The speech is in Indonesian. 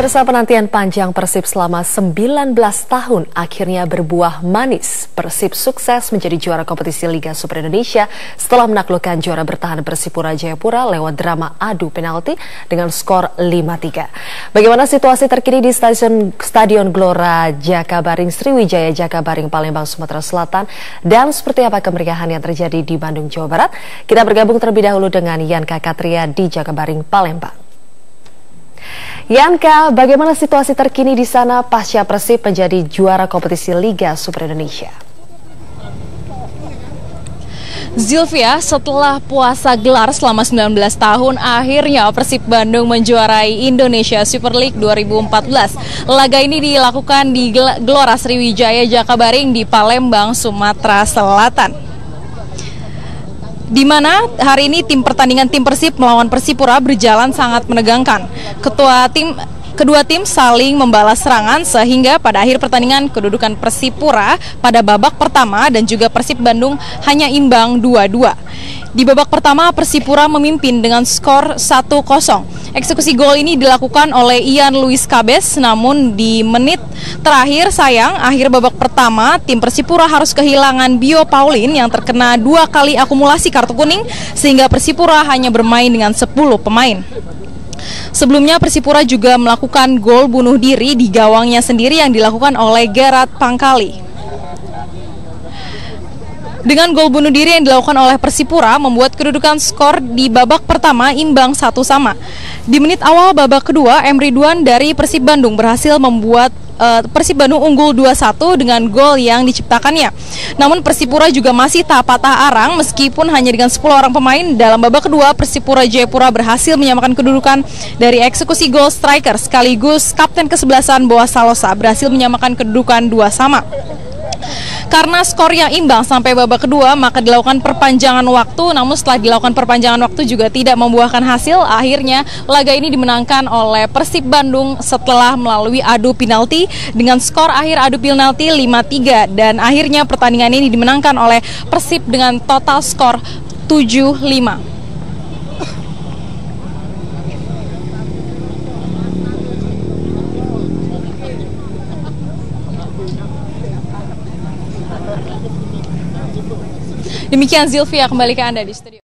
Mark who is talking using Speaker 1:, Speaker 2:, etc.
Speaker 1: Pemirsa penantian panjang Persib selama 19 tahun akhirnya berbuah manis. Persib sukses menjadi juara kompetisi Liga Super Indonesia setelah menaklukkan juara bertahan Persipura Jayapura lewat drama adu penalti dengan skor 5-3. Bagaimana situasi terkini di stasiun Stadion Gelora Jakabaring Sriwijaya Jakabaring Palembang Sumatera Selatan dan seperti apa kemeriahan yang terjadi di Bandung Jawa Barat? Kita bergabung terlebih dahulu dengan Yan Kakatria di Jakabaring Palembang. Yanka, bagaimana situasi terkini di sana pasca Persib menjadi juara kompetisi Liga Super Indonesia?
Speaker 2: Zilvia, setelah puasa gelar selama 19 tahun, akhirnya Persib Bandung menjuarai Indonesia Super League 2014. Laga ini dilakukan di Gelora Sriwijaya Jakabaring di Palembang, Sumatera Selatan di mana hari ini tim pertandingan tim Persib melawan Persipura berjalan sangat menegangkan. Ketua tim Kedua tim saling membalas serangan sehingga pada akhir pertandingan kedudukan Persipura pada babak pertama dan juga Persib Bandung hanya imbang 2-2. Di babak pertama Persipura memimpin dengan skor 1-0. Eksekusi gol ini dilakukan oleh Ian Luis Cabes namun di menit terakhir sayang akhir babak pertama tim Persipura harus kehilangan Bio Paulin yang terkena dua kali akumulasi kartu kuning sehingga Persipura hanya bermain dengan 10 pemain. Sebelumnya Persipura juga melakukan gol bunuh diri di gawangnya sendiri yang dilakukan oleh Gerard Pangkali. Dengan gol bunuh diri yang dilakukan oleh Persipura membuat kedudukan skor di babak pertama imbang satu sama. Di menit awal babak kedua, Emri Duan dari Persib Bandung berhasil membuat uh, Persib Bandung unggul 2-1 dengan gol yang diciptakannya. Namun Persipura juga masih tak patah arang meskipun hanya dengan 10 orang pemain dalam babak kedua Persipura Jayapura berhasil menyamakan kedudukan dari eksekusi gol striker sekaligus kapten kesebelasan Boa Salosa berhasil menyamakan kedudukan dua sama. Karena skor yang imbang sampai babak kedua, maka dilakukan perpanjangan waktu. Namun setelah dilakukan perpanjangan waktu juga tidak membuahkan hasil. Akhirnya laga ini dimenangkan oleh Persib Bandung setelah melalui adu penalti dengan skor akhir adu penalti 5-3 dan akhirnya pertandingan ini dimenangkan oleh Persib dengan total skor 7-5. Demikian Zilvia kembali ke Anda di studio.